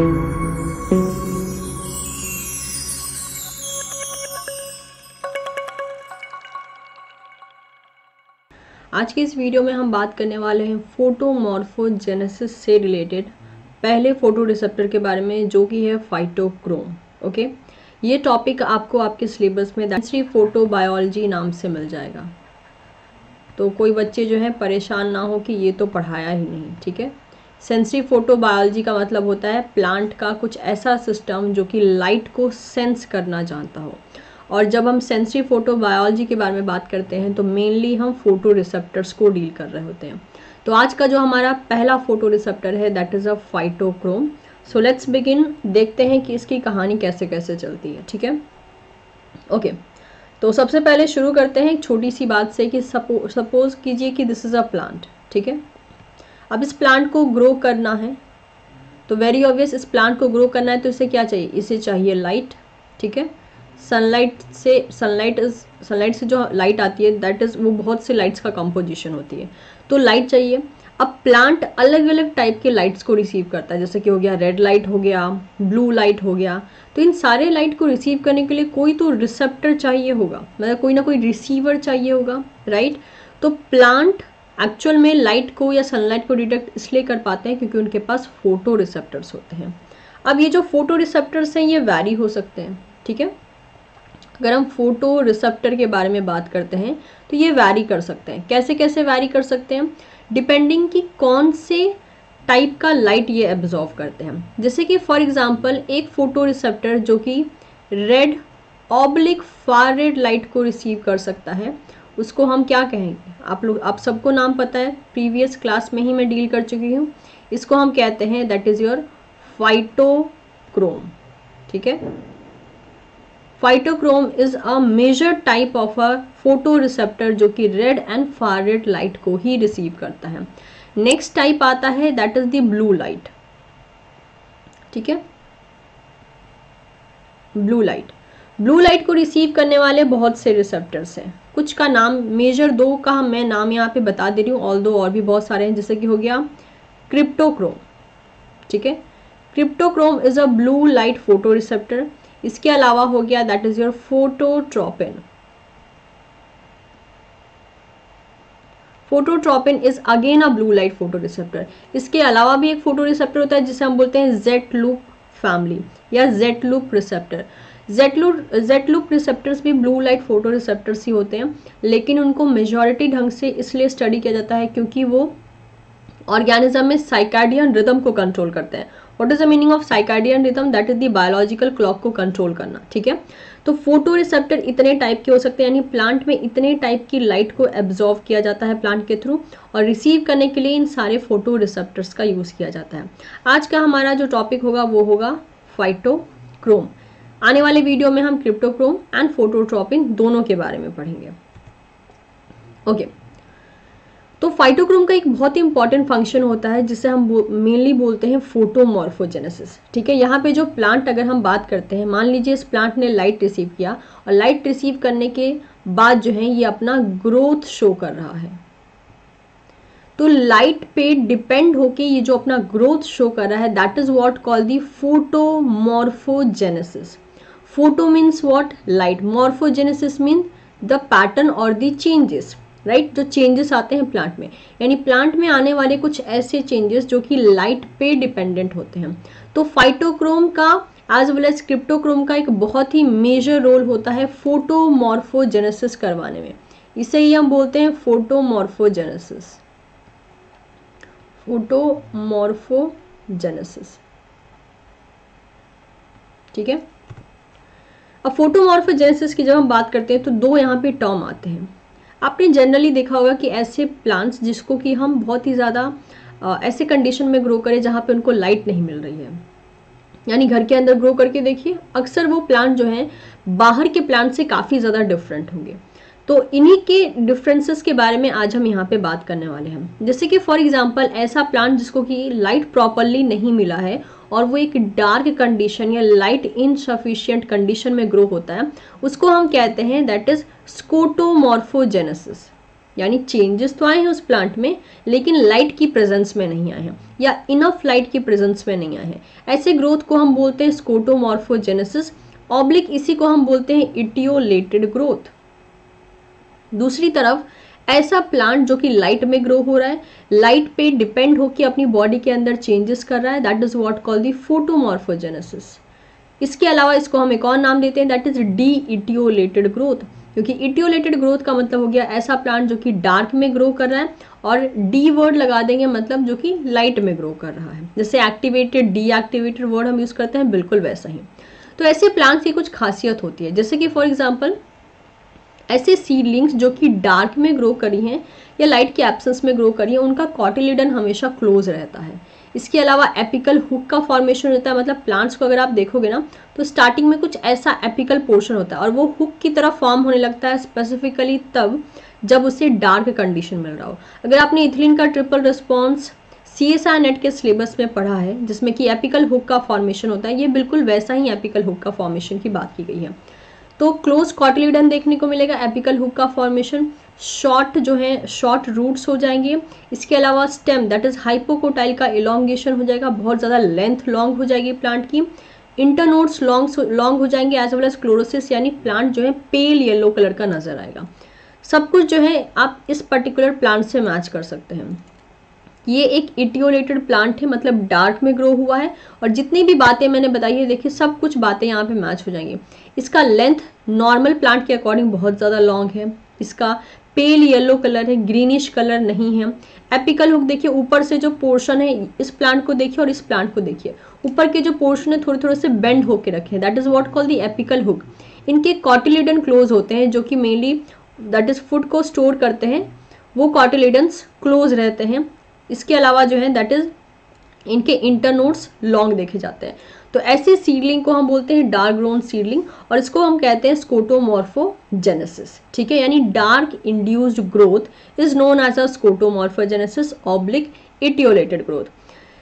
आज की इस वीडियो में हम बात करने वाले हैं फोटोमॉर्फोजेनेसिस से रिलेटेड पहले फ़ोटो रिसेप्टर के बारे में, जो कि है फाइटोक्रोम ओके ये टॉपिक आपको आपके सिलेबस में दूसरी फ़ोटो बायोलॉजी नाम से मिल जाएगा। तो कोई बच्चे जो है, परेशान ना हो कि ये तो पढ़ाया ही नहीं, ठीक है? सेंसरी फोटोबायोलॉजी का मतलब होता है प्लांट का कुछ ऐसा सिस्टम जो कि लाइट को सेंस करना जानता हो। और जब हम सेंसरी फ़ोटो बायोलॉजी के बारे में बात करते हैं तो मेनली हम फ़ोटो रिसेप्टर्स को डील कर रहे होते हैं। तो आज का जो हमारा पहला फ़ोटो रिसेप्टर है that is a phytochrome so let's begin देखते हैं कि इसकी कहानी कैसे कैसे चलती है, ठीक है? ओके तो सबसे पहले शुरू करते हैं एक छोटी सी बात से कि सपो सपोज़ कीजिए कि दिस इज़ अ प्लांट ठीक है? अब इस प्लांट को ग्रो करना है। तो वेरी ऑब्वियस इस प्लांट को ग्रो करना है तो इसे क्या चाहिए? इसे चाहिए लाइट ठीक है? सनलाइट से सनलाइट इज़ सनलाइट से जो लाइट आती है दैट इज़ वो बहुत से लाइट्स का कंपोजिशन होती है। तो लाइट चाहिए। अब प्लांट अलग अलग टाइप के लाइट्स को रिसीव करता है। जैसे कि हो गया रेड लाइट हो गया ब्लू लाइट हो गया। तो इन सारे लाइट को रिसीव करने के लिए कोई तो रिसेप्टर चाहिए होगा। मतलब कोई ना कोई रिसीवर चाहिए होगा राइट तो प्लांट एक्चुअल में लाइट को या सनलाइट को डिटेक्ट इसलिए कर पाते हैं क्योंकि उनके पास फ़ोटो रिसेप्टर्स होते हैं। अब ये जो फ़ोटो रिसेप्टर्स हैं, ये वैरी हो सकते हैं, ठीक है? अगर हम फ़ोटो रिसेप्टर के बारे में बात करते हैं तो ये वैरी कर सकते हैं। कैसे कैसे वैरी कर सकते हैं? डिपेंडिंग कि कौन से टाइप का लाइट ये एब्जॉर्व करते हैं। जैसे कि फॉर एग्जांपल एक फ़ोटो रिसेप्टर जो कि red oblique far red light को रिसीव कर सकता है। उसको हम क्या कहेंगे? आप लोग, आप सबको नाम पता है, प्रीवियस क्लास में ही मैं डील कर चुकी हूँ। इसको हम कहते हैं दैट इज़ योर फाइटोक्रोम ठीक है? Phytochrome is a major type of a photoreceptor जो कि red and far red light को ही रिसीव करता है। नेक्स्ट टाइप आता है that is the blue light ठीक है? ब्लू लाइट ब्लू लाइट को रिसीव करने वाले बहुत से रिसेप्टर्स हैं। कुछ का नाम मेजर दो का मैं नाम यहाँ पे बता दे रही हूँ ऑल दो और भी बहुत सारे हैं, जैसे कि हो गया क्रिप्टोक्रोम ठीक है? Cryptochrome is a blue light photoreceptor इसके अलावा हो गया that is your phototropin phototropin is again a blue light photoreceptor इसके अलावा भी एक फ़ोटो रिसेप्टर होता है, जिसे हम बोलते हैं जेट लूप फैमिली या zeitlupe receptor zeitlupe zeitlupe receptors भी ब्लू लाइट फ़ोटो रिसेप्टर्स ही होते हैं, लेकिन उनको मेजॉरिटी ढंग से इसलिए स्टडी किया जाता है क्योंकि वो ऑर्गेनिज्म में साइकार्डियन रिदम को कंट्रोल करते हैं। What is the meaning of circadian rhythm that is the biological clock को कंट्रोल करना, ठीक है? तो फ़ोटो रिसेप्टर इतने टाइप के हो सकते हैं, यानी प्लांट में इतने टाइप की लाइट को एब्जॉर्व किया जाता है प्लांट के थ्रू और रिसीव करने के लिए इन सारे फ़ोटो रिसेप्टर्स का यूज़ किया जाता है। आज का हमारा जो टॉपिक होगा, वो होगा फाइटोक्रोम आने वाले वीडियो में हम क्रिप्टोक्रोम एंड फोटोट्रॉपिन दोनों के बारे में पढ़ेंगे। ओके. तो फाइटोक्रोम का एक बहुत ही इंपॉर्टेंट फ़ंक्शन होता है, जिसे हम मेनली बोलते हैं फोटोमॉर्फोजेनेसिस ठीक है, यहाँ पे जो प्लांट अगर हम बात करते हैं, मान लीजिए इस प्लांट ने लाइट रिसीव किया, और लाइट रिसीव करने के बाद जो है, ये अपना ग्रोथ शो कर रहा है। तो लाइट पे डिपेंड होके ये जो अपना ग्रोथ शो कर रहा है that is what call the photomorphogenesis photo means what light morphogenesis mean the pattern और द चेंजेस राइट? जो चेंजेस आते हैं प्लांट में। यानी प्लांट में आने वाले कुछ ऐसे चेंजेस जो कि लाइट पे डिपेंडेंट होते हैं। तो फाइटोक्रोम का एज वेल एज क्रिप्टोक्रोम का एक बहुत ही मेजर रोल होता है फोटोमॉर्फोजेनेसिस करवाने में। इसे ही हम बोलते हैं फोटोमॉर्फोजेनेसिस फोटोमॉर्फोजेनेसिस ठीक है? अब फोटोमॉर्फोजेनेसिस की जब हम बात करते हैं तो दो यहाँ पे टर्म आते हैं। आपने जनरली देखा होगा कि ऐसे प्लांट्स जिसको कि हम बहुत ही ज़्यादा ऐसे कंडीशन में ग्रो करें जहाँ पे उनको लाइट नहीं मिल रही है। यानी घर के अंदर ग्रो करके देखिए, अक्सर वो प्लांट जो हैं, बाहर के प्लांट से काफ़ी ज़्यादा डिफरेंट होंगे। तो इन्हीं के डिफरेंसेस के बारे में आज हम यहाँ पे बात करने वाले हैं। जैसे कि फॉर एग्जांपल ऐसा प्लांट जिसको कि लाइट प्रॉपरली नहीं मिला है और वो एक डार्क कंडीशन या लाइट इनसफिशियंट कंडीशन में ग्रो होता है। उसको हम कहते हैं दैट इज़ स्कोटोमॉर्फोजेनेसिस यानी चेंजेस तो आए हैं उस प्लांट में, लेकिन लाइट की प्रेजेंस में नहीं आए हैं, या इनफ लाइट की प्रेजेंस में नहीं आए हैं। ऐसे ग्रोथ को हम बोलते हैं स्कोटोमॉर्फोजेनेसिस ऑब्लिक इसी को हम बोलते हैं इटियोलेटेड ग्रोथ दूसरी तरफ़ ऐसा प्लांट जो कि लाइट में ग्रो हो रहा है लाइट पे डिपेंड होकर अपनी बॉडी के अंदर चेंजेस कर रहा है that is what call the photomorphogenesis इसके अलावा इसको हम एक और नाम देते हैं that is the etiolated growth क्योंकि इटियोलेटेड ग्रोथ का मतलब हो गया ऐसा प्लांट जो कि डार्क में ग्रो कर रहा है, और डी वर्ड लगा देंगे मतलब जो कि लाइट में ग्रो कर रहा है. जैसे एक्टिवेटेड डी एक्टिवेटेड वर्ड हम यूज़ करते हैं, बिल्कुल वैसा ही. तो ऐसे प्लांट्स की कुछ खासियत होती है. जैसे कि फॉर एग्ज़ाम्पल ऐसे सीडलिंग्स जो कि डार्क में ग्रो करी हैं या लाइट के एब्सेंस में ग्रो करी हैं, उनका कॉटिलिडन हमेशा क्लोज रहता है। इसके अलावा एपिकल हुक का फॉर्मेशन होता है मतलब प्लांट्स को अगर आप देखोगे ना तो स्टार्टिंग में कुछ ऐसा एपिकल पोर्शन होता है और वो हुक की तरह फॉर्म होने लगता है स्पेसिफिकली तब जब उसे डार्क कंडीशन मिल रहा हो। अगर आपने इथिलीन का triple response C S R NET के सिलेबस में पढ़ा है, जिसमें कि एपिकल हुक का फॉर्मेशन होता है, ये बिल्कुल वैसा ही एपिकल हुक का फॉर्मेशन की बात की गई है। तो क्लोज कॉटिलिडन देखने को मिलेगा एपिकल हुक का फॉर्मेशन शॉर्ट जो है शॉर्ट रूट्स हो जाएँगे। इसके अलावा स्टेम दैट इज़ हाइपोकोटाइल का इलांगेशन हो जाएगा, बहुत ज़्यादा लेंथ लॉन्ग हो जाएगी प्लांट की। इंटरनोड्स लॉन्ग लॉन्ग हो जाएँगे एज वेल एज क्लोरोसिस यानी प्लांट जो है पेल येलो कलर का नज़र आएगा। सब कुछ जो है, आप इस पर्टिकुलर प्लांट से मैच कर सकते हैं। ये एक इटियोलेटेड प्लांट है मतलब डार्क में ग्रो हुआ है, और जितनी भी बातें मैंने बताई है, देखिए, सब कुछ बातें यहाँ पे मैच हो जाएँगी। इसका लेंथ नॉर्मल प्लांट के अकॉर्डिंग बहुत ज़्यादा लॉन्ग है। इसका पेल येलो कलर है, ग्रीनिश कलर नहीं है। एपिकल हुक देखिए, ऊपर से जो पोर्शन है, इस प्लांट को देखिए और इस प्लांट को देखिए। ऊपर के जो पोर्शन है थोड़े थोड़े से बेंड होके रखे हैं। That is what call the apical hook इनके कॉटिलिडन क्लोज होते हैं, जो कि मेनली दैट इज़ फ़ूड को स्टोर करते हैं। वो कॉटिलिडन्स क्लोज रहते हैं। इसके अलावा जो है दैट इज़ इनके इंटरनोड्स लॉन्ग देखे जाते हैं। तो ऐसे सीडलिंग को हम बोलते हैं डार्क ग्रोन सीडलिंग और इसको हम कहते हैं स्कोटोमॉर्फोजेनेसिस ठीक है? यानी dark induced growth is known as a skotomorphogenesis oblique etiolated growth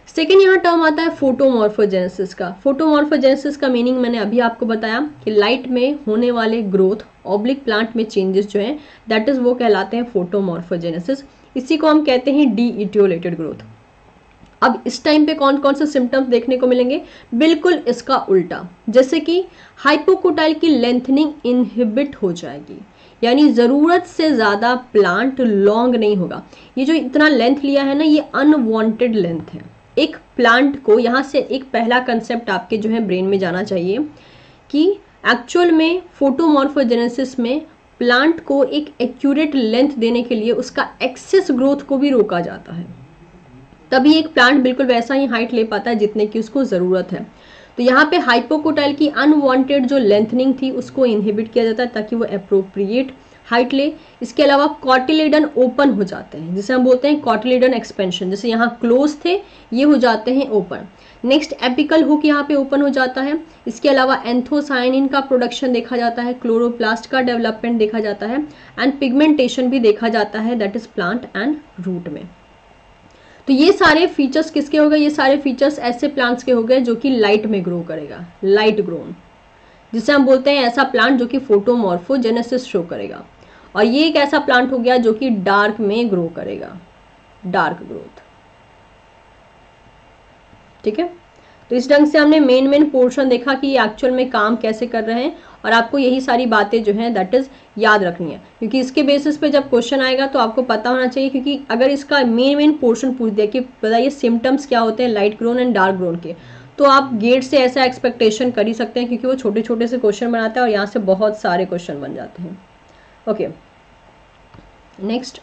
second यहाँ टर्म आता है फोटोमॉर्फोजेनेसिस का। फोटोमॉर्फोजेनेसिस का मीनिंग मैंने अभी आपको बताया कि लाइट में होने वाले ग्रोथ ऑब्लिक प्लांट में चेंजेस जो हैं दैट इज़ वो कहलाते हैं फोटोमॉर्फोजेनेसिस इसी को हम कहते हैं डी इटियोलेटेड ग्रोथ अब इस टाइम पे कौन कौन से सिम्टम्स देखने को मिलेंगे? बिल्कुल इसका उल्टा। जैसे कि हाइपोकोटाइल की लेंथनिंग इनहिबिट हो जाएगी। यानी ज़रूरत से ज़्यादा प्लांट लॉन्ग नहीं होगा। ये जो इतना लेंथ लिया है ना, ये अनवांटेड लेंथ है। एक प्लांट को, यहाँ से एक पहला कंसेप्ट आपके जो है ब्रेन में जाना चाहिए कि एक्चुअल में फोटोमॉर्फोजेनेसिस में प्लांट को एक एक्यूरेट लेंथ देने के लिए उसका एक्सेस ग्रोथ को भी रोका जाता है। तभी एक प्लांट बिल्कुल वैसा ही हाइट ले पाता है जितने की उसको ज़रूरत है। तो यहाँ पे हाइपोकोटाइल की अनवांटेड जो लेंथनिंग थी, उसको इनहिबिट किया जाता है ताकि वो अप्रोप्रिएट हाइट ले। इसके अलावा कॉटिलेडन ओपन हो जाते हैं, जिसे हम बोलते हैं कॉटिलेडन एक्सपेंशन जैसे यहाँ क्लोज थे, ये हो जाते हैं ओपन नेक्स्ट एपिकल हुक यहाँ पे ओपन हो जाता है। इसके अलावा एंथोसाइनिन का प्रोडक्शन देखा जाता है क्लोरोप्लास्ट का डेवलपमेंट देखा जाता है एंड पिगमेंटेशन भी देखा जाता है that is plant and root में। तो ये सारे फीचर्स किसके हो गए? ये सारे फीचर्स ऐसे प्लांट्स के हो गए जो कि लाइट में ग्रो करेगा। लाइट ग्रोन जिसे हम बोलते हैं ऐसा प्लांट जो कि फोटोमोर्फोजेनेसिस शो करेगा। और ये एक ऐसा प्लांट हो गया जो कि डार्क में ग्रो करेगा। डार्क ग्रोथ ठीक है? तो इस ढंग से हमने मेन मेन पोर्शन देखा कि ये एक्चुअल में काम कैसे कर रहे हैं और आपको यही सारी बातें जो हैं दैट इज़ याद रखनी है। क्योंकि इसके बेसिस पे जब क्वेश्चन आएगा तो आपको पता होना चाहिए क्योंकि अगर इसका मेन मेन पोर्शन पूछ दिया कि बताइए सिम्टम्स क्या होते हैं light grown and dark grown के तो आप गेट से ऐसा एक्सपेक्टेशन कर ही सकते हैं क्योंकि वो छोटे छोटे से क्वेश्चन बनाता है और यहाँ से बहुत सारे क्वेश्चन बन जाते हैं। ओके नेक्स्ट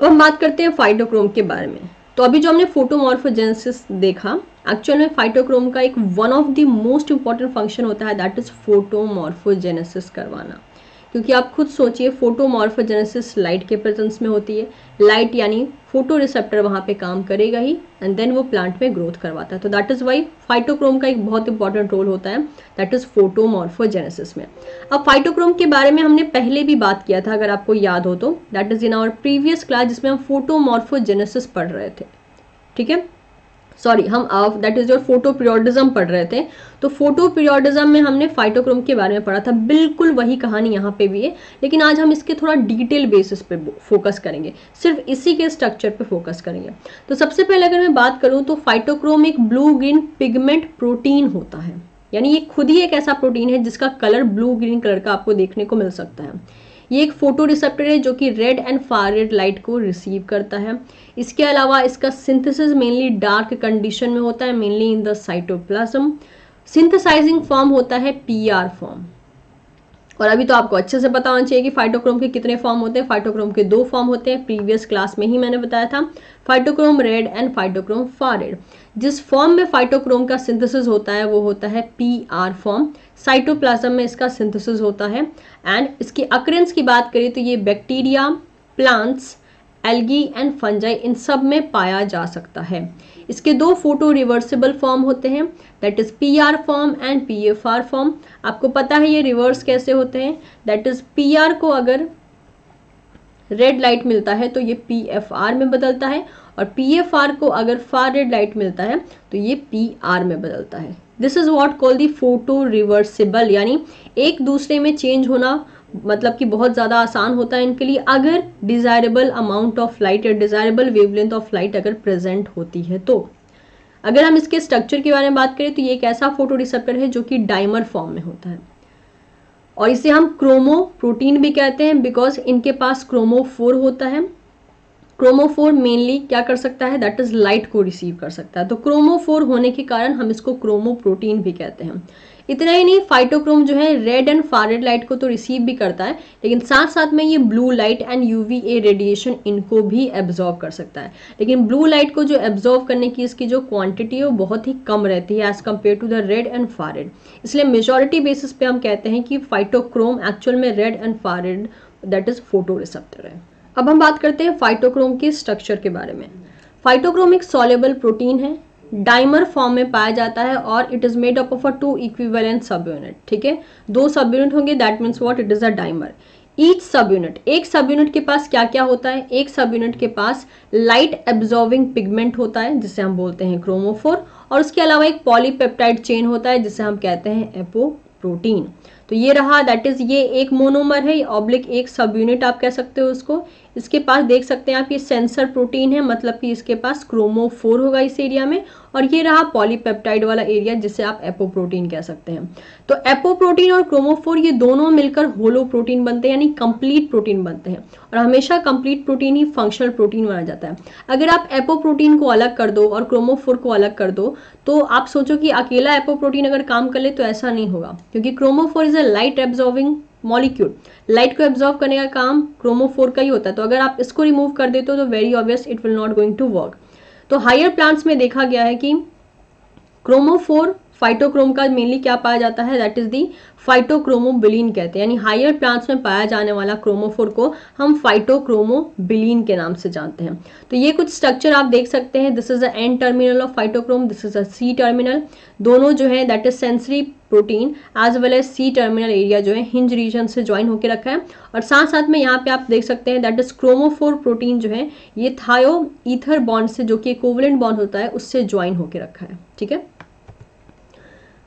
अब हम बात करते हैं फाइटोक्रोम के बारे में। तो अभी जो हमने फोटोमॉर्फोजेंसिस देखा एक्चुअल में फाइटोक्रोम का एक one of the most important function होता है दैट इज़ फोटोमॉर्फोजेनेसिस करवाना। क्योंकि आप खुद सोचिए फोटोमॉर्फोजेनेसिस लाइट के प्रेजेंस में होती है। लाइट यानी फ़ोटो रिसेप्टर वहाँ पे काम करेगा ही एंड देन वो प्लांट में ग्रोथ करवाता है। तो दैट इज़ वाई फाइटोक्रोम का एक बहुत इंपॉर्टेंट रोल होता है। दैट इज़ फोटोमॉर्फोजेनेसिस में। अब फाइटोक्रोम के बारे में हमने पहले भी बात किया था, अगर आपको याद हो तो। That is in our previous class जिसमें हम फोटोमॉर्फोजेनेसिस पढ़ रहे थे। ठीक है? सॉरी हम that is your photoperiodism पढ़ रहे थे। तो फ़ोटो पीरियोडिज्म में हमने फाइटोक्रोम के बारे में पढ़ा था। बिल्कुल वही कहानी यहाँ पे भी है। लेकिन आज हम इसके थोड़ा डिटेल बेसिस पे फोकस करेंगे। सिर्फ़ इसी के स्ट्रक्चर पे फोकस करेंगे। तो सबसे पहले अगर मैं बात करूँ तो फाइटोक्रोम एक ब्लू ग्रीन पिगमेंट प्रोटीन होता है। यानी ये खुद ही एक ऐसा प्रोटीन है जिसका कलर ब्लू ग्रीन कलर का आपको देखने को मिल सकता है। ये एक फ़ोटो रिसेप्टर है जो कि red and far red light को रिसीव करता है। इसके अलावा इसका सिंथेसिस मेनली डार्क कंडीशन में होता है mainly in the cytoplasm synthesizing form होता है पीआर फॉर्म और अभी तो आपको अच्छे से पता होना चाहिए कि फाइटोक्रोम के कितने फॉर्म होते हैं। फाइटोक्रोम के दो फॉर्म होते हैं। प्रीवियस क्लास में ही मैंने बताया था। Phytochrome red and phytochrome far red जिस फॉर्म में फाइटोक्रोम का सिंथेसिस होता है, वो होता है पी आर फॉर्म साइटोप्लाज्म में इसका सिंथेसिस होता है। एंड इसकी अक्रेंस की बात करें तो ये bacteria plants algae and fungi इन सब में पाया जा सकता है। इसके दो फ़ोटो रिवर्सिबल फॉर्म होते हैं that is P R form and P F R form आपको पता है ये रिवर्स कैसे होते हैं? दैट इज़ पी आर को अगर रेड लाइट मिलता है तो ये पी एफ़ आर में बदलता है, और पी एफ़ आर को अगर फार रेड लाइट मिलता है तो ये पी आर में बदलता है. This is what call the photoreversible यानी एक दूसरे में चेंज होना मतलब कि बहुत ज़्यादा आसान होता है इनके लिए, अगर डिज़ायरेबल अमाउंट ऑफ़ लाइट या डिज़ायरेबल वेवलेंथ ऑफ़ लाइट अगर प्रेजेंट होती है तो। अगर हम इसके स्ट्रक्चर के बारे में बात करें तो ये एक ऐसा फ़ोटो रिसेप्टर है जो कि डाइमर फॉर्म में होता है। और इसे हम क्रोमो प्रोटीन भी कहते हैं बिकॉज़ इनके पास क्रोमोफोर होता है। क्रोमोफोर मेनली क्या कर सकता है? दैट इज़ लाइट को रिसीव कर सकता है। तो क्रोमोफोर होने के कारण हम इसको क्रोमो प्रोटीन भी कहते हैं। इतना ही नहीं फाइटोक्रोम जो है रेड एंड फारेड लाइट को तो रिसीव भी करता है, लेकिन साथ साथ में ये blue light and UV A radiation इनको भी एब्जॉर्व कर सकता है। लेकिन ब्लू लाइट को जो एब्जॉर्व करने की इसकी जो क्वांटिटी है, वो बहुत ही कम रहती है as compare to the red and far red इसलिए मेजोरिटी बेसिस पे हम कहते हैं कि फाइटोक्रोम एक्चुअल में red and far red that is photo receptor है। अब हम बात करते हैं फाइटोक्रोम के स्ट्रक्चर के बारे में। फाइटोक्रोम एक सॉलेबल प्रोटीन है डाइमर फॉर्म में पाया जाता है और it is made up of a two equivalent subunit ठीक है? दो सब यूनिट होंगे that means what it is a dimer each subunit एक सब यूनिट के पास क्या क्या होता है? एक सब यूनिट के पास लाइट एब्जॉर्विंग पिगमेंट होता है, जिसे हम बोलते हैं क्रोमोफोर और उसके अलावा एक पॉलीपेप्टाइड चेन होता है, जिसे हम कहते हैं एपो प्रोटीन तो ये रहा दैट इज़ ये एक मोनोमर है ऑब्लिक एक सब यूनिट आप कह सकते हो उसको। इसके पास देख सकते हैं आप, ये सेंसर प्रोटीन है मतलब कि इसके पास क्रोमोफोर होगा इस एरिया में, और ये रहा पॉलीपेप्टाइड वाला एरिया, जिसे आप एपोप्रोटीन कह सकते हैं। तो एपोप्रोटीन और क्रोमोफोर, ये दोनों मिलकर होलो प्रोटीन बनते हैं, यानी कंप्लीट प्रोटीन बनते हैं, और हमेशा कंप्लीट प्रोटीन ही फंक्शनल प्रोटीन माना जाता है। अगर आप एपोप्रोटीन को अलग कर दो और क्रोमोफोर को अलग कर दो तो आप सोचो कि अकेला एपोप्रोटीन अगर काम कर ले तो ऐसा नहीं होगा, क्योंकि chromophore is a light absorbing molecule light को एब्जॉर्व करने का काम क्रोमोफोर का ही होता है। तो अगर आप इसको रिमूव कर देते हो तो very obvious it will not going to work तो हायर प्लांट्स में देखा गया है कि क्रोमोफोर फाइटोक्रोम का मेनली क्या पाया जाता है? दैट इज़ दी फाइटोक्रोमोबिलीन कहते हैं। यानी हायर प्लांट्स में पाया जाने वाला क्रोमोफोर को हम फाइटोक्रोमोबिलीन के नाम से जानते हैं। तो ये कुछ स्ट्रक्चर आप देख सकते हैं। This is the N terminal of phytochrome this is a C terminal दोनों जो है that is sensory protein as well as C terminal area जो है हिंज रीजन से ज्वाइन होकर रखा है। और साथ साथ में यहाँ पे आप देख सकते हैं दैट इज़ क्रोमोफोर प्रोटीन जो है, ये थायो ईथर बॉन्ड से, जो कि कोवलेंट बॉन्ड होता है, उससे ज्वाइन होकर रखा है। ठीक है?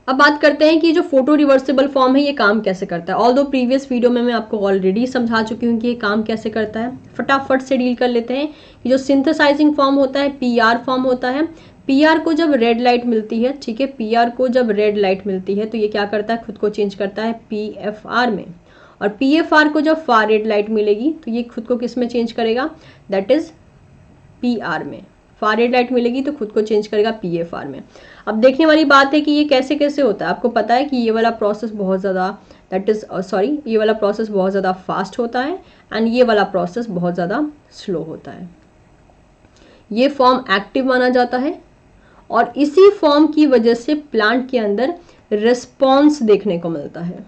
अब बात करते हैं कि जो फ़ोटो रिवर्सिबल फॉर्म है, ये काम कैसे करता है? ऑल दो प्रीवियस वीडियो में मैं आपको ऑलरेडी समझा चुकी हूँ कि ये काम कैसे करता है, फटाफट से डील कर लेते हैं कि जो सिंथेसाइजिंग फॉर्म होता है पीआर फॉर्म होता है पीआर को जब रेड लाइट मिलती है, ठीक है पीआर को जब रेड लाइट मिलती है तो ये क्या करता है, खुद को चेंज करता है पीएफआर में। और पीएफआर को जब फार रेड लाइट मिलेगी तो ये खुद को किसमें चेंज करेगा? दैट इज़ पीआर में। फार रेड लाइट मिलेगी तो खुद को चेंज करेगा पीएफआर में। अब देखने वाली बात है कि ये कैसे कैसे होता है। आपको पता है कि ये वाला प्रोसेस बहुत ज़्यादा दैट इज़ सॉरी ये वाला प्रोसेस बहुत ज़्यादा फास्ट होता है एंड ये वाला प्रोसेस बहुत ज़्यादा स्लो होता है। ये फॉर्म एक्टिव माना जाता है और इसी फॉर्म की वजह से प्लांट के अंदर रिस्पॉन्स देखने को मिलता है।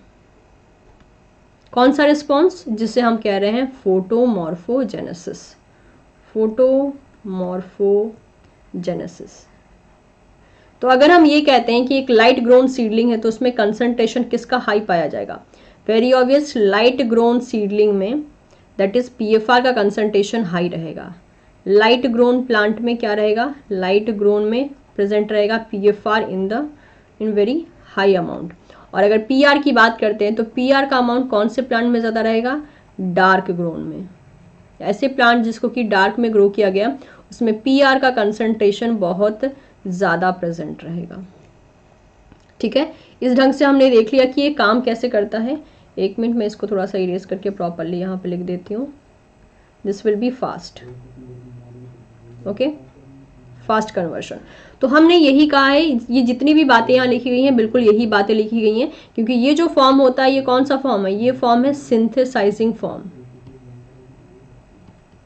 कौन सा रिस्पॉन्स जिसे हम कह रहे हैं फोटोमॉर्फोजेनेसिस फोटोमॉर्फोजेनेसिस तो अगर हम ये कहते हैं कि एक लाइट ग्रोन सीडलिंग है तो उसमें कंसंट्रेशन किसका हाई पाया जाएगा? Very obvious light grown seedling में दैट इज़ पीएफआर का कंसंट्रेशन हाई रहेगा। लाइट ग्रोन प्लांट में क्या रहेगा? लाइट ग्रोन में प्रेजेंट रहेगा P F R in the in very high amount और अगर पी आर की बात करते हैं तो पी आर का अमाउंट कौन से प्लांट में ज़्यादा रहेगा? डार्क ग्रोन में। ऐसे प्लांट जिसको कि डार्क में ग्रो किया गया, उसमें पी आर का कंसंट्रेशन बहुत ज़्यादा प्रेजेंट रहेगा। ठीक है? इस ढंग से हमने देख लिया कि ये काम कैसे करता है। एक मिनट, में इसको थोड़ा सा इरेज करके प्रॉपरली यहाँ पे लिख देती हूँ। This will be fast okay fast conversion तो हमने यही कहा है, ये जितनी भी बातें यहाँ लिखी गई हैं, बिल्कुल यही बातें लिखी गई हैं, क्योंकि ये जो फॉर्म होता है, ये कौन सा फॉर्म है? ये फॉर्म है सिंथेसाइजिंग फॉर्म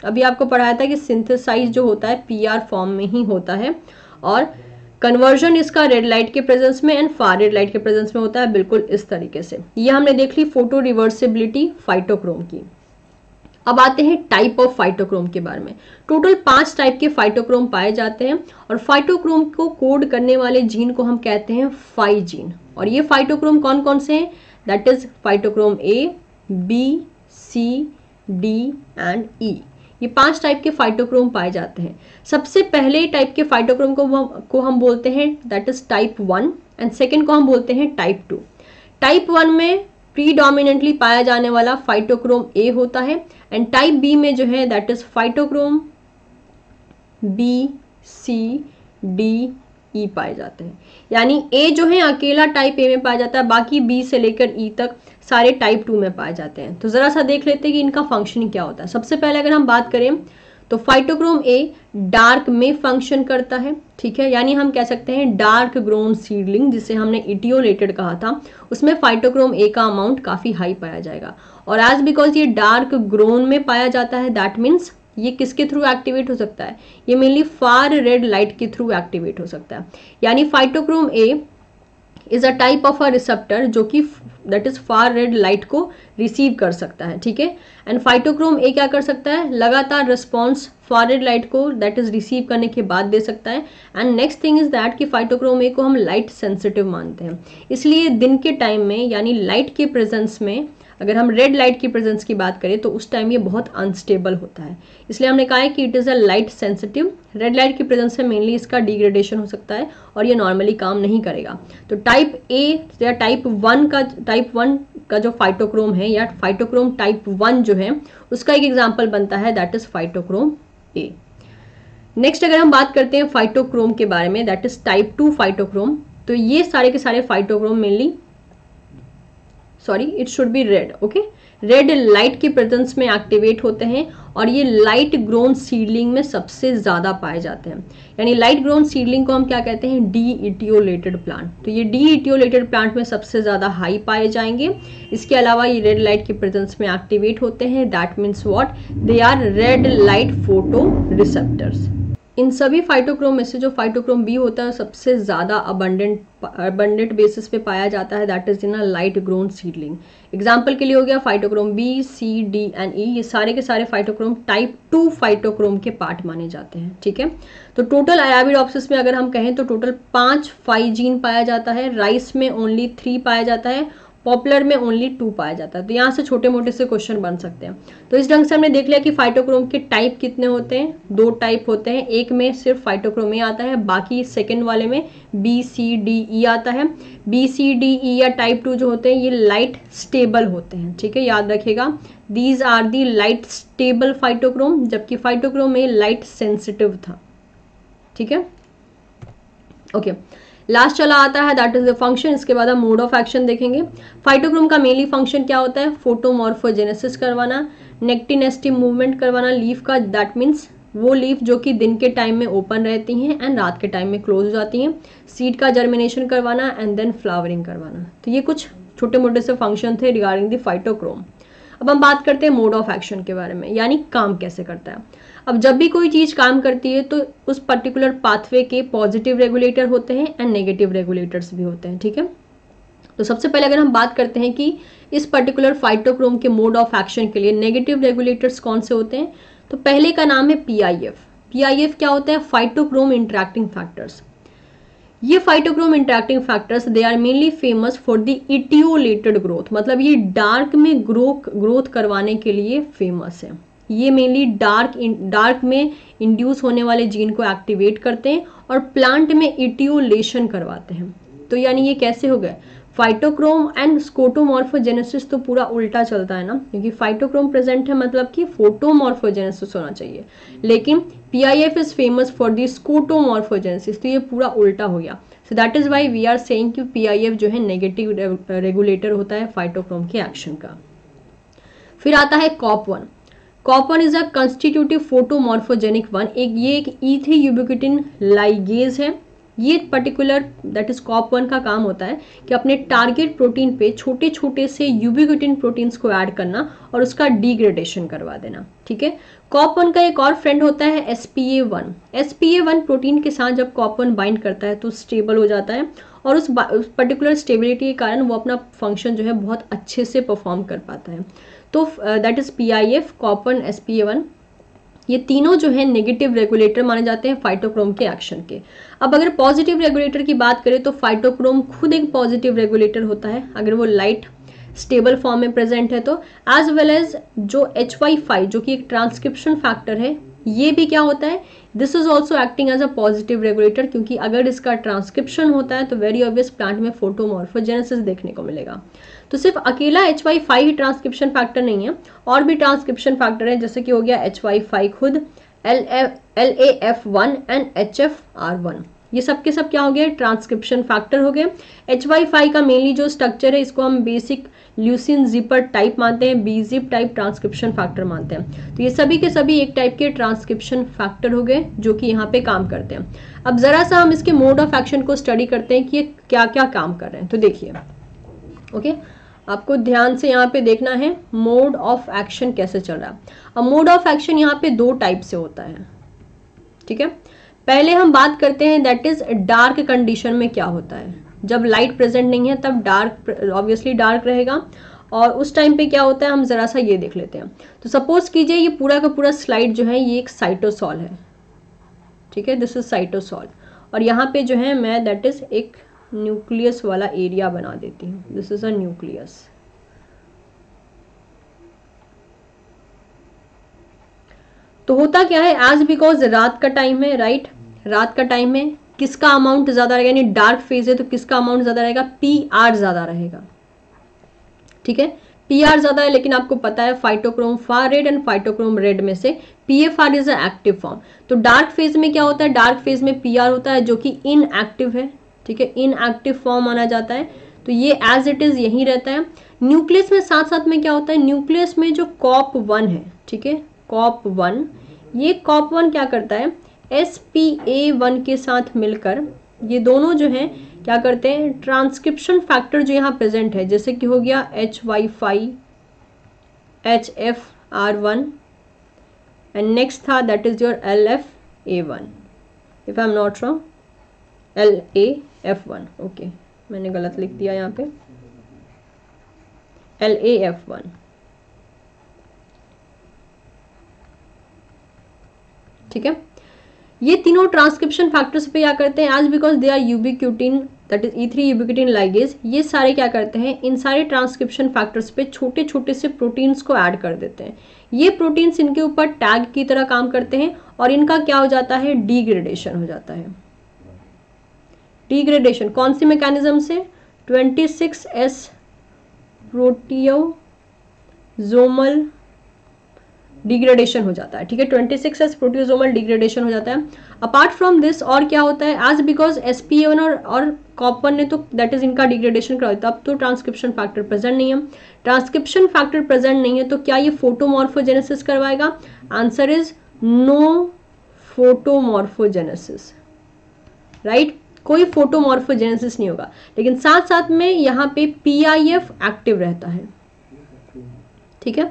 अभी आपको पढ़ाया था कि सिंथेसाइज जो होता है पीआर फॉर्म में ही होता है। और कन्वर्जन इसका रेड लाइट के प्रेजेंस में एंड फार रेड लाइट के प्रेजेंस में होता है, बिल्कुल इस तरीके से। ये हमने देख ली फ़ोटो रिवर्सिबिलिटी फाइटोक्रोम की। अब आते हैं टाइप ऑफ़ फाइटोक्रोम के बारे में। टोटल पाँच टाइप के फाइटोक्रोम पाए जाते हैं और फाइटोक्रोम को कोड करने वाले जीन को हम कहते हैं फाइ जीन और ये फाइटोक्रोम कौन कौन से हैं? That is phytochrome A B C D and E ये पाँच टाइप के फाइटोक्रोम पाए जाते हैं। सबसे पहले टाइप के फाइटोक्रोम को को हम बोलते हैं that is type one and second को हम बोलते हैं टाइप टू टाइप वन में प्रीडोमिनेंटली पाया जाने वाला फाइटोक्रोम ए होता है एंड टाइप बी में जो है that is phytochrome B C D E पाए जाते हैं। यानी ए जो है, अकेला टाइप ए में पाया जाता है, बाकी बी से लेकर ई e तक सारे टाइप टू में पाए जाते हैं। तो ज़रा सा देख लेते हैं कि इनका फ़ंक्शन क्या होता है। सबसे पहले अगर हम बात करें तो फाइटोक्रोम ए डार्क में फ़ंक्शन करता है, ठीक है? यानी हम कह सकते हैं डार्क ग्रोन सीडलिंग जिसे हमने इटियोलेटेड कहा था, उसमें फाइटोक्रोम ए का अमाउंट काफ़ी हाई पाया जाएगा। और एज बिकॉज़ ये डार्क ग्रोन में पाया जाता है दैट मीन्स ये किसके थ्रू एक्टिवेट हो सकता है? ये मेनली फार रेड लाइट के थ्रू एक्टिवेट हो सकता है। यानी phytochrome A is a type of a receptor जो कि that is far red light को रिसीव कर सकता है, ठीक है? एंड फाइटोक्रोम ए क्या कर सकता है? लगातार रिस्पॉन्स फार रेड लाइट को दैट इज़ रिसीव करने के बाद दे सकता है। And next thing is that कि फाइटोक्रोम ए को हम लाइट सेंसिटिव मानते हैं। इसलिए दिन के टाइम में, यानी लाइट के प्रेजेंस में अगर हम रेड लाइट की प्रेजेंस की बात करें तो उस टाइम ये बहुत अनस्टेबल होता है। इसलिए हमने कहा है कि it is a light sensitive red light की प्रेजेंस से मेनली इसका डिग्रेडेशन हो सकता है और ये नॉर्मली काम नहीं करेगा। तो टाइप ए या टाइप वन का टाइप वन का जो फाइटोक्रोम है या फाइटोक्रोम टाइप वन जो है, उसका एक एग्ज़ाम्पल बनता है that is phytochrome A next अगर हम बात करते हैं फाइटोक्रोम के बारे में that is type two phytochrome तो ये सारे के सारे phytochrome mainly sorry it should be red okay red light की प्रेजेंस में एक्टिवेट होते हैं और ये लाइट ग्रोन सीडलिंग में सबसे ज़्यादा पाए जाते हैं। यानी लाइट ग्रोन सीडलिंग को हम क्या कहते हैं? डी इटियोलेटेड प्लांट तो ये डी इटियोलेटेड प्लांट में सबसे ज़्यादा हाई पाए जाएँगे। इसके अलावा ये रेड लाइट की प्रेजेंस में एक्टिवेट होते हैं। That means what they are red light photo receptors इन सभी फाइटोक्रोम में से जो फाइटोक्रोम बी होता है, सबसे ज़्यादा अबंडेंट अबंडेंट बेसिस पे पाया जाता है that is in a light grown seedling example के लिए हो गया phytochrome B C D and E ये सारे के सारे फाइटोक्रोम टाइप टू फाइटोक्रोम के पार्ट माने जाते हैं, ठीक है? तो टोटल अराबिडॉप्सिस में अगर हम कहें तो टोटल पाँच फाइजीन पाया जाता है राइस में ओनली थ्री पाया जाता है पॉपुलर में ओनली टू पाया जाता है। तो यहाँ से छोटे मोटे से क्वेश्चन बन सकते हैं। तो इस ढंग से हमने देख लिया कि फाइटोक्रोम के टाइप कितने होते हैं। दो टाइप होते हैं। एक में सिर्फ़ फाइटोक्रोम ही आता है, बाकी सेकेंड वाले में बी सी डी ई आता है। बी सी डी ई या टाइप टू जो होते हैं, ये लाइट स्टेबल होते हैं। ठीक है? याद रखेगा these are the light stable phytochrome जबकि फाइटोक्रोम में लाइट सेंसिटिव था। ठीक है? Okay okay. लास्ट चला आता है दैट इज़ द फ़ंक्शन इसके बाद हम मोड ऑफ़ एक्शन देखेंगे। फाइटोक्रोम का मेनली फ़ंक्शन क्या होता है? फोटोमॉर्फोजेनेसिस करवाना नेक्टिनेस्टिव मूवमेंट करवाना लीफ का दैट मीन्स वो लीफ जो कि दिन के टाइम में ओपन रहती हैं एंड रात के टाइम में क्लोज हो जाती हैं। सीड का जर्मिनेशन करवाना एंड देन फ्लावरिंग करवाना। तो ये कुछ छोटे मोटे से फ़ंक्शन थे रिगार्डिंग द फाइटोक्रोम अब हम बात करते हैं मोड ऑफ़ एक्शन के बारे में, यानी काम कैसे करता है। अब जब भी कोई चीज़ काम करती है तो उस पर्टिकुलर पाथवे के पॉजिटिव रेगुलेटर होते हैं एंड नेगेटिव रेगुलेटर्स भी होते हैं, ठीक है? तो सबसे पहले अगर हम बात करते हैं कि इस पर्टिकुलर फाइटोक्रोम के मोड ऑफ़ एक्शन के लिए नेगेटिव रेगुलेटर्स कौन से होते हैं तो पहले का नाम है पीआईएफ पीआईएफ क्या होता है? फाइटोक्रोम इंटरेक्टिंग फैक्टर्स ये phytochrome interacting factors they are mainly famous for the etiolated growth मतलब ये डार्क में ग्रो ग्रोथ करवाने के लिए फ़ेमस है। ये मेनली डार्क डार्क में इंड्यूस होने वाले जीन को एक्टिवेट करते हैं और प्लांट में इटियोलेशन करवाते हैं। तो यानी ये कैसे हो गए फाइटोक्रोम एंड स्कोटोमॉर्फोजेनेसिस तो पूरा उल्टा चलता है ना? क्योंकि फाइटोक्रोम प्रेजेंट है मतलब कि फोटोमॉर्फोजेनेसिस होना चाहिए। लेकिन PIF is famous for the skotomorphogenesis तो ये पूरा उल्टा हो गया। So that is why we are saying कि पीआईएफ जो है नेगेटिव रेगुलेटर होता है फाइटोक्रोम के एक्शन का। फिर आता है COP one COP one is a constitutive photomorphogenic one एक, ये एक ईथी यूबिक्यूटिन लाइगेज है। ये particular that is COP one का काम होता है कि अपने टारगेट प्रोटीन पे छोटे छोटे से यूबिक्यूटिन प्रोटीन्स को ऐड करना और उसका डिग्रेडेशन करवा देना। ठीक है? कॉप वन का एक और फ्रेंड होता है S P A one S P A one protein के साथ जब कॉप वन बाइंड करता है तो स्टेबल हो जाता है और उस पर्टिकुलर स्टेबिलिटी के कारण वो अपना फ़ंक्शन जो है बहुत अच्छे से परफॉर्म कर पाता है। तो that is P I F COP one S P A one ये तीनों जो है नेगेटिव रेगुलेटर माने जाते हैं फाइटोक्रोम के एक्शन के। अब अगर पॉजिटिव रेगुलेटर की बात करें तो फाइटोक्रोम खुद एक पॉजिटिव रेगुलेटर होता है, अगर वो लाइट स्टेबल फॉर्म में प्रेजेंट है तो एज वेल एज जो एच वाई फाइव जो कि एक ट्रांसक्रिप्शन फैक्टर है ये भी क्या होता है? This is also acting as a positive regulator क्योंकि अगर इसका ट्रांसक्रिप्शन होता है तो वेरी ऑब्वियस प्लांट में फोटोमॉर्फोजेनेसिस देखने को मिलेगा। तो सिर्फ़ अकेला एच वाई फाइव ही ट्रांसक्रिप्शन फैक्टर नहीं है, और भी ट्रांसक्रिप्शन फैक्टर है, जैसे कि हो गया एच वाई फाइव खुद L F L A F one and H F R one ये सब के सब क्या हो गया ट्रांसक्रिप्शन फैक्टर हो गए। एच वाई फाइव का मेनली जो स्ट्रक्चर है, इसको हम बेसिक ल्यूसिन जिपर टाइप मानते हैं। B zip type transcription factor मानते हैं। तो ये सभी के सभी एक टाइप के ट्रांसक्रिप्शन फैक्टर हो गए, जो कि यहाँ पे काम करते हैं। अब जरा सा हम इसके मोड ऑफ़ एक्शन को स्टडी करते हैं कि ये क्या क्या काम कर रहे हैं। तो देखिए, ओके? आपको ध्यान से यहाँ पे देखना है मोड ऑफ़ एक्शन कैसे चल रहा है। अब मोड ऑफ़ एक्शन यहाँ पे दो टाइप से होता है। ठीक है? पहले हम बात करते हैं दैट इज़ डार्क कंडीशन में क्या होता है। जब लाइट प्रेजेंट नहीं है, तब डार्क ऑब्वियसली डार्क रहेगा। और उस टाइम पे क्या होता है, हम जरा सा ये देख लेते हैं। तो सपोज़ कीजिए ये पूरा का पूरा स्लाइड जो है, ये एक साइटोसॉल है। ठीक है दिस इज़ साइटोसॉल और यहाँ पे जो है, मैं दैट इज़ एक न्यूक्लियस वाला एरिया बना देती हूँ। दिस इज़ अ न्यूक्लियस तो होता क्या है एज बिकॉज़ रात का टाइम है राइट रात का टाइम है, किसका अमाउंट ज़्यादा रहेगा? यानी डार्क फ़ेज़ है तो किसका अमाउंट ज़्यादा रहेगा? पी आर ज़्यादा रहेगा। ठीक है? पी आर ज़्यादा है, लेकिन आपको पता है phytochrome far red and phytochrome red में से P F R is active form तो डार्क फ़ेज़ में क्या होता है? डार्क फ़ेज़ में पी आर होता है, जो कि इनएक्टिव है। ठीक है? इनएक्टिव फॉर्म माना जाता है। तो ये एज इट इज़ यही रहता है। न्यूक्लियस में साथ साथ में क्या होता है? न्यूक्लियस में जो कॉप वन है, ठीक है? COP one. ये कॉप वन क्या करता है? एस पी ए वन के साथ मिलकर ये दोनों जो हैं, क्या करते हैं? ट्रांसक्रिप्शन फैक्टर जो यहाँ प्रेजेंट है, जैसे कि हो गया H Y five H F R one and next था that is your L F A one if I am not wrong L A F one okay मैंने गलत लिख दिया यहाँ पे। एल ए एफ़ वन ठीक है? ये तीनों ट्रांसक्रिप्शन फैक्टर्स पे क्या करते हैं? आज because they are ubiquitin that is E three ubiquitin ligase ये सारे क्या करते हैं? इन सारे ट्रांसक्रिप्शन फैक्टर्स पे छोटे छोटे से प्रोटीन्स को ऐड कर देते हैं। ये प्रोटीन्स इनके ऊपर टैग की तरह काम करते हैं और इनका क्या हो जाता है? डिग्रेडेशन हो जाता है। डिग्रेडेशन कौन सी मैकेनिज्म से? 26 एस प्रोटियो जोमल डिग्रेडेशन हो जाता है, ठीक है? Twenty six S proteasomal degradation हो जाता है। अपार्ट फ्रॉम दिस और क्या होता है? As because S P one और और कॉपर ने तो दैट इज़ इनका डिग्रेडेशन करा तब तो ट्रांसक्रिप्शन फैक्टर प्रेजेंट नहीं है। ट्रांसक्रिप्शन फैक्टर प्रेजेंट नहीं है तो क्या ये फोटोमॉर्फोजेनेसिस करवाएगा? Answer is no photomorphogenesis right कोई फोटोमॉर्फोजेनेसिस नहीं होगा। लेकिन साथ साथ में यहाँ पे पी आई एफ़ एक्टिव रहता है, ठीक है?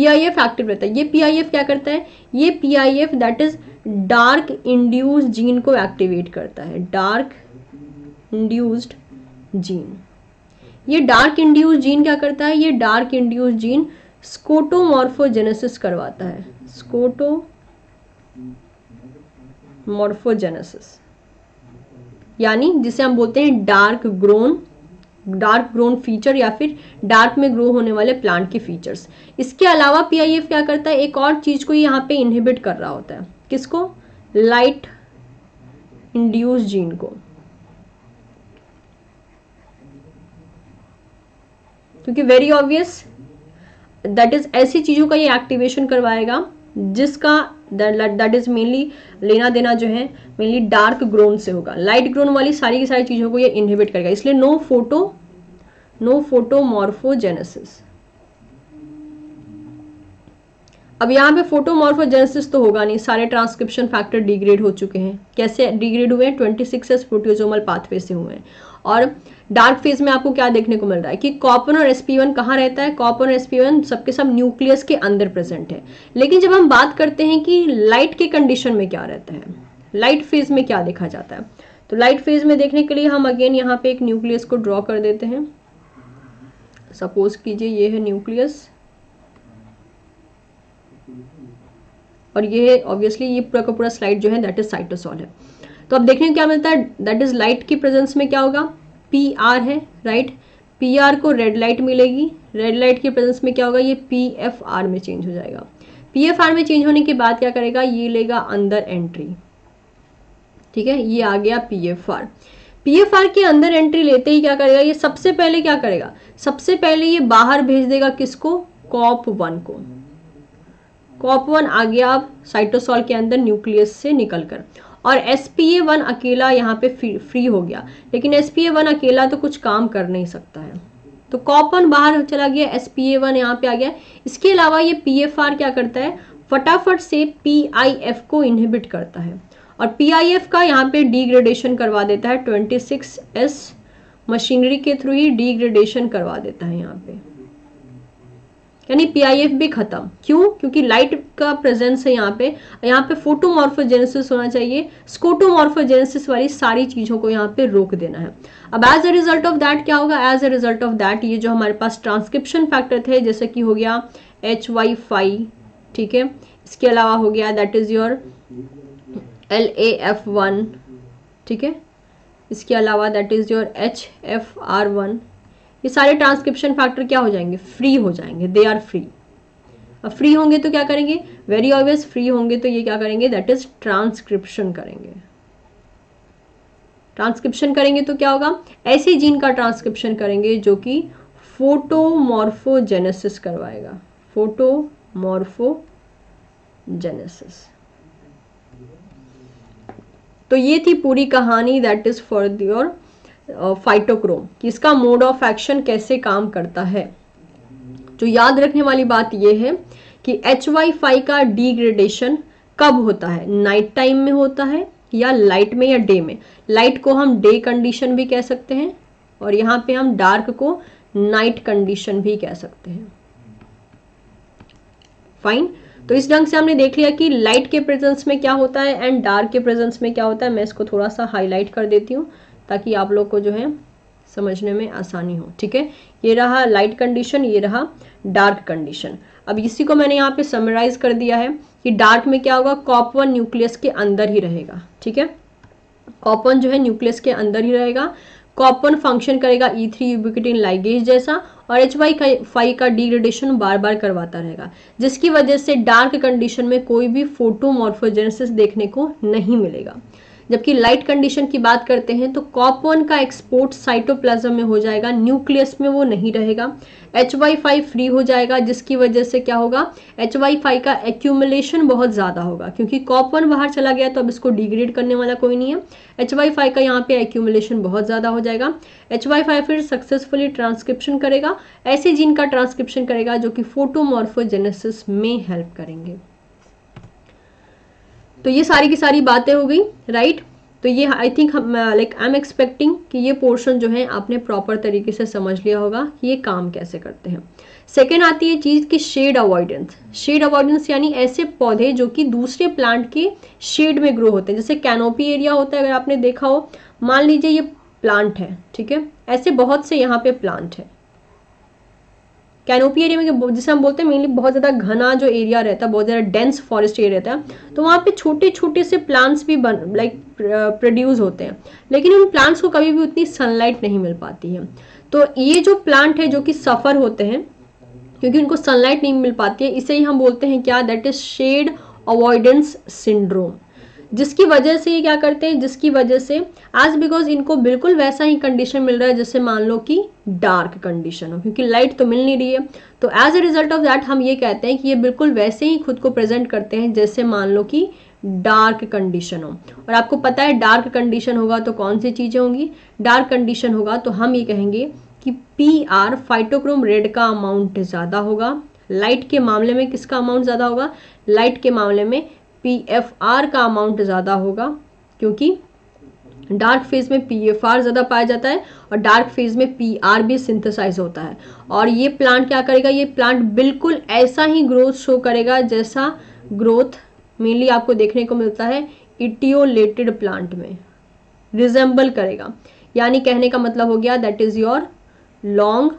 पीआईएफ एक्टिव रहता है। ये पीआईएफ क्या करता है? ये PIF that is dark induce gene को एक्टिवेट करता है। डार्क इंड्यूस्ड जीन ये डार्क इंड्यूस जीन क्या करता है? ये डार्क इंड्यूस जीन स्कोटोमॉर्फोजेनेसिस करवाता है। स्कोटो मॉर्फोजेनेसिस यानी जिसे हम बोलते हैं dark grown dark grown feature या फिर डार्क में ग्रो होने वाले प्लांट के फीचर्स। इसके अलावा पीआईएफ क्या करता है? एक और चीज़ को यहाँ पे इनहिबिट कर रहा होता है। किसको? लाइट इंड्यूस जीन को। क्योंकि वेरी ऑब्वियस दैट इज़ ऐसी चीज़ों का ये एक्टिवेशन करवाएगा। जिसका दैट इज़ मेनली लेना देना जो है मेनली डार्क ग्रोन से होगा। लाइट ग्रोन वाली सारी की सारी चीज़ों को ये इनहिबिट करेगा। इसलिए नो फ़ोटो नो फोटोमॉर्फोजेनेसिस अब यहाँ पे फोटोमॉर्फोजेनेसिस तो होगा नहीं। सारे ट्रांसक्रिप्शन फैक्टर डिग्रेड हो चुके हैं। कैसे डिग्रेड हुए हैं? Twenty six S proteasomal pathway से हुए हैं। और डार्क फ़ेज़ में आपको क्या देखने को मिल रहा है कि कॉपर और एसपी वन कहाँ रहता है? कॉपर और एसपी वन सबके सब न्यूक्लियस के अंदर प्रेजेंट है। लेकिन जब हम बात करते हैं कि लाइट के कंडीशन में क्या रहता है लाइट फ़ेज़ में क्या देखा जाता है तो लाइट फ़ेज़ में देखने के लिए हम अगेन यहाँ पे एक न्यूक्लियस को ड्रॉ कर देते हैं। सपोज़ कीजिए ये है न्यूक्लियस और ये ऑब्वियसली ये पूरा का पूरा स्लाइड जो है दैट इज़ साइटोसॉल है। तो अब देखने को क्या मिलता है दैट इज़ लाइट की प्रेजेंस में क्या होगा? पी आर है राइट पी आर को रेड लाइट मिलेगी। रेड लाइट की प्रेजेंस में क्या होगा? ये पी एफ़ आर में चेंज हो जाएगा। पी एफ़ आर में चेंज होने के बाद क्या करेगा? ये लेगा अंदर एंट्री ठीक है? ये आ गया P F R P F R के अंदर एंट्री लेते ही क्या करेगा? ये सबसे पहले क्या करेगा? सबसे पहले ये बाहर भेज देगा किसको? कॉप वन को। कॉप वन आ गया अब साइटोसॉल के अंदर न्यूक्लियस से निकलकर। और एस पी ए वन अकेला यहाँ पे फ्री हो गया। लेकिन एस पी ए वन अकेला तो कुछ काम कर नहीं सकता है। तो कॉपन बाहर चला गया एस पी ए वन यहाँ पे आ गया। इसके अलावा ये पी एफ़ आर क्या करता है? फटाफट से पी आई एफ़ को इनहिबिट करता है। और पी आई एफ़ का यहाँ पे डिग्रेडेशन करवा देता है। ट्वेंटी सिक्स एस मशीनरी के थ्रू ही डिग्रेडेशन करवा देता है यहाँ पे। यानी पीआईएफ भी खत्म। क्यों? क्योंकि लाइट का प्रेजेंस है यहाँ पे। यहाँ पे फोटोमॉर्फोजेनेसिस होना चाहिए। स्कोटोमॉर्फोजेनेसिस वाली सारी चीज़ों को यहाँ पे रोक देना है। अब as a result of that क्या होगा? As a result of that ये जो हमारे पास ट्रांसक्रिप्शन फैक्टर थे, जैसे कि हो गया एच वाई फाइव ठीक है? इसके अलावा हो गया that is your L A F one ठीक है? इसके अलावा that is your H F R one ये सारे ट्रांसक्रिप्शन फैक्टर क्या हो जाएँगे? फ्री हो जाएँगे. दे आर फ्री अब फ्री होंगे तो क्या करेंगे? वेरी ऑब्वियस फ्री होंगे तो ये क्या करेंगे? दैट इज़ ट्रांसक्रिप्शन करेंगे. ट्रांसक्रिप्शन करेंगे तो क्या होगा? ऐसे जीन का ट्रांसक्रिप्शन करेंगे जो कि फोटोमॉर्फोजेनेसिस करवाएगा. फोटोमॉर्फोजेनेसिस तो ये थी पूरी कहानी that is for your phytochrome कि इसका मोड ऑफ़ एक्शन कैसे काम करता है। जो याद रखने वाली बात यह है कि एच वाई फाइव का डिग्रेडेशन कब होता है? नाइट टाइम में होता है या लाइट में या डे में? लाइट को हम डे कंडीशन भी कह सकते हैं और यहाँ पे हम डार्क को नाइट कंडीशन भी कह सकते हैं। फाइन तो इस ढंग से हमने देख लिया कि लाइट के प्रेजेंस में क्या होता है एंड डार्क के प्रेजेंस में क्या होता है। मैं इसको थोड़ा सा हाईलाइट कर देती हूँ। ताकि आप लोग को जो है समझने में आसानी हो, ठीक है? ये रहा लाइट कंडीशन ये रहा डार्क कंडीशन अब इसी को मैंने यहाँ पे समराइज कर दिया है कि डार्क में क्या होगा? कॉपवन न्यूक्लियस के अंदर ही रहेगा, ठीक है? कॉपन जो है न्यूक्लियस के अंदर ही रहेगा। कॉपन फ़ंक्शन करेगा ई थ्री यूबिकिटिन लाइगेज जैसा और एच वाई फाइव का डिग्रेडेशन बार बार करवाता रहेगा, जिसकी वजह से डार्क कंडीशन में कोई भी फोटोमॉर्फोजेनेसिस देखने को नहीं मिलेगा। जबकि लाइट कंडीशन की बात करते हैं तो कॉप वन का एक्सपोर्ट साइटोप्लाज्म में हो जाएगा न्यूक्लियस में वो नहीं रहेगा। एच वाई फाइव फ्री हो जाएगा, जिसकी वजह से क्या होगा? एच वाई फाइव का एक्यूमुलेशन बहुत ज़्यादा होगा, क्योंकि कॉप वन बाहर चला गया तो अब इसको डिग्रेड करने वाला कोई नहीं है। एच वाई फाइव का यहाँ पे एक्यूमुलेशन बहुत ज़्यादा हो जाएगा। एच वाई फाइव फिर सक्सेसफुली ट्रांसक्रिप्शन करेगा, ऐसे जीन का ट्रांसक्रिप्शन करेगा, जो कि फोटोमॉर्फोजेनेसिस में हेल्प करेंगे। तो ये सारी की सारी बातें हो गई राइट तो ये I think like I am expecting कि ये पोर्शन जो है आपने प्रॉपर तरीके से समझ लिया होगा कि ये काम कैसे करते हैं। सेकेंड आती है चीज़ की शेड अवॉइडेंस शेड अवॉइडेंस यानी ऐसे पौधे जो कि दूसरे प्लांट के शेड में ग्रो होते हैं। जैसे कैनोपी एरिया होता है, अगर आपने देखा हो, मान लीजिए ये प्लांट है, ठीक है? ऐसे बहुत से यहाँ पे प्लांट है। कैनोपी एरिया में जिसे हम बोलते हैं मेनली बहुत ज़्यादा घना जो एरिया रहता है, बहुत ज़्यादा डेंस फॉरेस्ट एरिया रहता है तो वहाँ पे छोटे छोटे से प्लांट्स भी बन लाइक प्रोड्यूस होते हैं। लेकिन उन प्लांट्स को कभी भी उतनी सनलाइट नहीं मिल पाती है। तो ये जो प्लांट है, जो कि सफ़र होते हैं, क्योंकि उनको सनलाइट नहीं मिल पाती है, इसे ही हम बोलते हैं क्या? That is shade avoidance syndrome जिसकी वजह से ये क्या करते हैं? जिसकी वजह से आज बिकॉज़ इनको बिल्कुल वैसा ही कंडीशन मिल रहा है जैसे मान लो कि डार्क कंडीशन हो, क्योंकि लाइट तो मिल नहीं रही है। तो as a result of that हम ये कहते हैं कि ये बिल्कुल वैसे ही खुद को प्रेजेंट करते हैं जैसे मान लो कि डार्क कंडीशन हो। और आपको पता है डार्क कंडीशन होगा तो कौन सी चीज़ें होंगी? डार्क कंडीशन होगा तो हम ये कहेंगे कि पी आर फाइटोक्रोम रेड का अमाउंट ज़्यादा होगा। लाइट के मामले में किसका अमाउंट ज़्यादा होगा? लाइट के मामले में पी एफ़ आर का अमाउंट ज़्यादा होगा, क्योंकि डार्क फ़ेज़ में पी एफ़ आर ज़्यादा पाया जाता है और डार्क फ़ेज़ में पी आर भी सिंथेसाइज होता है। और ये प्लांट क्या करेगा? ये प्लांट बिल्कुल ऐसा ही ग्रोथ शो करेगा जैसा ग्रोथ मेनली आपको देखने को मिलता है इटियोलेटेड प्लांट में। रिजेंबल करेगा। यानी कहने का मतलब हो गया that is your long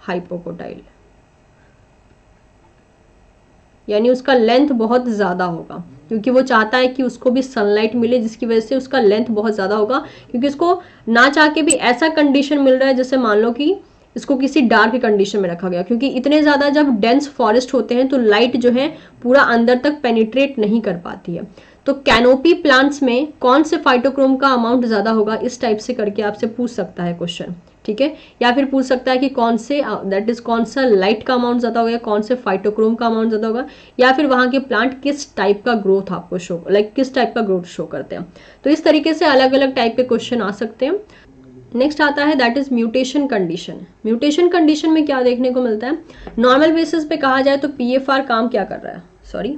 hypocotyl यानी उसका लेंथ बहुत ज़्यादा होगा। क्योंकि वो चाहता है कि उसको भी सनलाइट मिले, जिसकी वजह से उसका लेंथ बहुत ज़्यादा होगा। क्योंकि उसको ना चाह के भी ऐसा कंडीशन मिल रहा है, जैसे मान लो कि इसको किसी डार्क कंडीशन में रखा गया। क्योंकि इतने ज़्यादा जब डेंस फॉरेस्ट होते हैं तो लाइट जो है पूरा अंदर तक पेनिट्रेट नहीं कर पाती है। तो कैनोपी प्लांट्स में कौन से फाइटोक्रोम का अमाउंट ज़्यादा होगा? इस टाइप से करके आपसे पूछ सकता है क्वेश्चन ठीक है? या फिर पूछ सकता है कि कौन से दैट इज़ कौन सा लाइट का अमाउंट ज़्यादा होगा कौन से फाइटोक्रोम का अमाउंट ज़्यादा होगा? या फिर वहाँ के प्लांट किस टाइप का ग्रोथ आपको शो लाइक किस टाइप का ग्रोथ शो करते हैं? तो इस तरीके से अलग अलग टाइप के क्वेश्चन आ सकते हैं। नेक्स्ट आता है that is mutation condition mutation condition में क्या देखने को मिलता है? नॉर्मल बेसिस पे कहा जाए तो पीएफआर काम क्या कर रहा है? सॉरी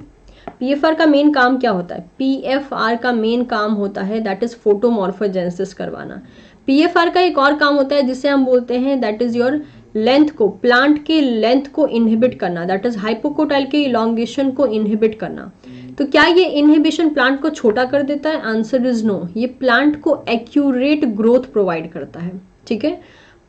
पीएफआर का मेन काम क्या होता है? पीएफआर का मेन काम होता है दैट इज़ फोटोमॉर्फोजेंसिस करवाना। पीएफआर का एक और काम होता है, जिसे हम बोलते हैं दैट इज़ योर लेंथ को प्लांट के लेंथ को इनहिबिट करना। दैट इज़ हाइपोकोटाइल के इलांगेशन को इनहिबिट करना। तो क्या ये इनहिबिशन प्लांट को छोटा कर देता है? आंसर इज़ नो ये प्लांट को एक्यूरेट ग्रोथ प्रोवाइड करता है। ठीक है?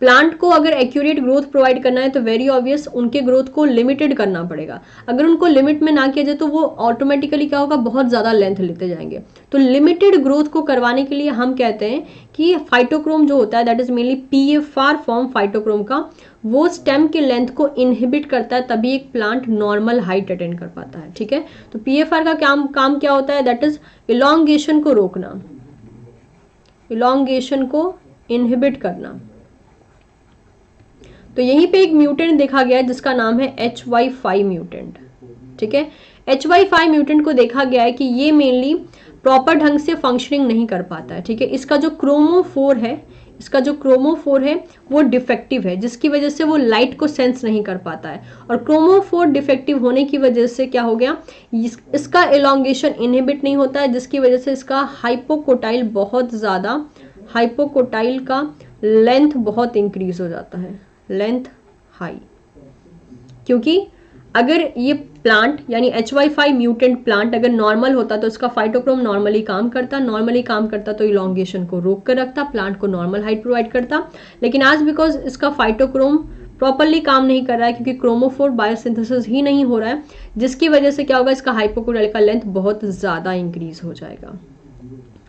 प्लांट को अगर एक्यूरेट ग्रोथ प्रोवाइड करना है तो वेरी ऑब्वियस उनके ग्रोथ को लिमिटेड करना पड़ेगा। अगर उनको लिमिट में ना किया जाए तो वो ऑटोमेटिकली क्या होगा, बहुत ज़्यादा लेंथ लेते जाएँगे। तो लिमिटेड ग्रोथ को करवाने के लिए हम कहते हैं कि फाइटोक्रोम जो होता है that is mainly P form phytochrome का, वो स्टेम के लेंथ को इनहिबिट करता है, तभी एक प्लांट नॉर्मल हाइट अटेंड कर पाता है, ठीक है? तो पी एफ़ आर का काम काम क्या होता है? दैट इज़ इलांगेशन को रोकना। इलांगेशन को इनहिबिट करना। तो यहीं पे एक म्यूटेंट देखा गया है जिसका नाम है एच वाई फाइव म्यूटेंट। ठीक है? एच वाई फाइव म्यूटेंट को देखा गया है कि ये मेनली प्रॉपर ढंग से फंक्शनिंग नहीं कर पाता है। ठीक है? इसका जो क्रोमोफोर है इसका जो क्रोमोफोर है वो डिफेक्टिव है जिसकी वजह से वो लाइट को सेंस नहीं कर पाता है। और क्रोमोफोर डिफेक्टिव होने की वजह से क्या हो गया? इस, इसका एलोंगेशन इनहिबिट नहीं होता है जिसकी वजह से इसका हाइपोकोटाइल बहुत ज़्यादा हाइपोकोटाइल का लेंथ बहुत इंक्रीज हो जाता है। Length high. क्योंकि अगर ये प्लांट, यानी H Y five mutant plant अगर नॉर्मल होता तो इसका फाइटोक्रोम नॉर्मली काम करता नॉर्मली काम करता तो इलांगेशन को रोक कर रखता प्लांट को नॉर्मल हाइट प्रोवाइड करता। लेकिन आज बिकॉज़ इसका फाइटोक्रोम प्रॉपरली काम नहीं कर रहा है, क्योंकि क्रोमोफोर बायोसिंथेसिस ही नहीं हो रहा है, जिसकी वजह से क्या होगा, इसका हाइपोकोडाइल का लेंथ बहुत ज़्यादा इंक्रीज हो जाएगा।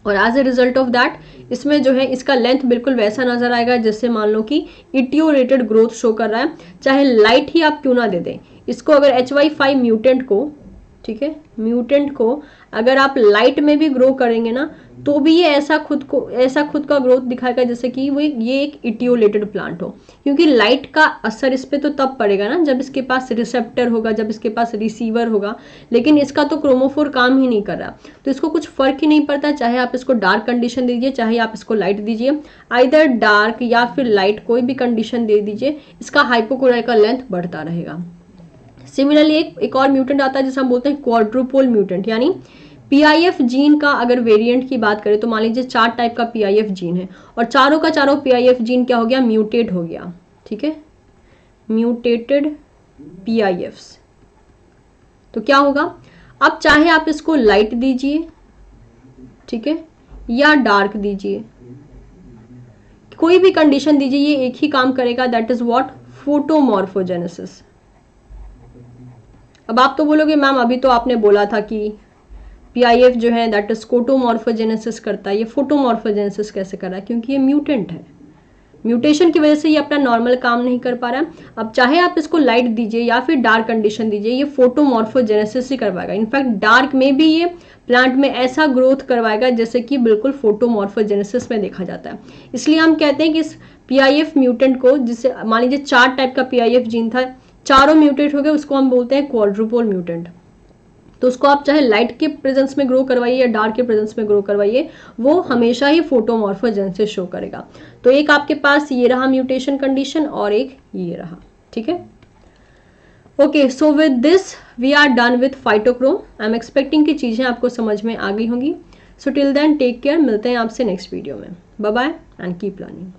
और as a result of that इसमें जो है, इसका लेंथ बिल्कुल वैसा नज़र आएगा जैसे मान लो कि इटियोरेटेड ग्रोथ शो कर रहा है। चाहे लाइट ही आप क्यों ना दे दें। इसको अगर एच वाई फाइव म्यूटेंट को, ठीक है म्यूटेंट को अगर आप लाइट में भी ग्रो करेंगे ना तो भी ये ऐसा खुद को, ऐसा खुद का ग्रोथ दिखाएगा जैसे कि वो ये एक इटियोलेटेड प्लांट हो। क्योंकि लाइट का असर इस पर तो तब पड़ेगा ना, जब इसके पास रिसेप्टर होगा, जब इसके पास रिसीवर होगा। लेकिन इसका तो क्रोमोफोर काम ही नहीं कर रहा। तो इसको कुछ फ़र्क ही नहीं पड़ता, चाहे आप इसको डार्क कंडीशन दीजिए, चाहे आप इसको लाइट दीजिए। आइदर डार्क या फिर लाइट कोई भी कंडीशन दे दीजिए, इसका हाइपोकोराई का लेंथ बढ़ता रहेगा। सिमिलरली एक एक और म्यूटेंट आता है, जिसे हम बोलते हैं क्वाड्रोपोल म्यूटेंट यानी पीआईएफ जीन का अगर वेरिएंट की बात करें तो मान लीजिए चार टाइप का पीआईएफ जीन है, और चारों का चारों पीआईएफ जीन क्या हो गया? म्यूटेट हो गया, ठीक है? म्यूटेटेड पीआईएफ्स तो क्या होगा? अब चाहे आप इसको लाइट दीजिए, ठीक है? या डार्क दीजिए। कोई भी कंडीशन दीजिए, ये एक ही काम करेगा दैट इज़ व्हाट फोटोमॉर्फोजेनेसिस अब आप तो बोलोगे, मैम, अभी तो आपने बोला था कि पीआईएफ जो है दैट इज़ कोटोमॉर्फोजेनेसिस करता है। ये फोटोमॉर्फोजेनेसिस कैसे कर रहा है? क्योंकि ये म्यूटेंट है। म्यूटेशन की वजह से ये अपना नॉर्मल काम नहीं कर पा रहा है। अब चाहे आप इसको लाइट दीजिए या फिर डार्क कंडीशन दीजिए, ये फोटोमॉर्फोजेनेसिस ही करवाएगा। इनफैक्ट डार्क में भी ये प्लांट में ऐसा ग्रोथ करवाएगा जैसे कि बिल्कुल फोटोमॉर्फोजेनेसिस में देखा जाता है। इसलिए हम कहते हैं कि इस पीआईएफ म्यूटेंट को जिससे मान लीजिए चार टाइप का पीआईएफ जीन था, चारों म्यूटेट हो गए, उसको हम बोलते हैं क्वाड्रुपोल म्यूटेंट तो उसको आप चाहे लाइट के प्रेजेंस में ग्रो करवाइए या डार्क के प्रेजेंस में ग्रो करवाइए, वो हमेशा ही फोटोमॉर्फोजेंसिस शो करेगा। तो एक आपके पास ये रहा म्यूटेशन कंडीशन और एक ये रहा, ठीक है? Okay so with this we are done with phytochrome I am expecting की चीज़ें आपको समझ में आ गई होंगी। So till then take care मिलते हैं आपसे नेक्स्ट वीडियो में। Bye and keep learning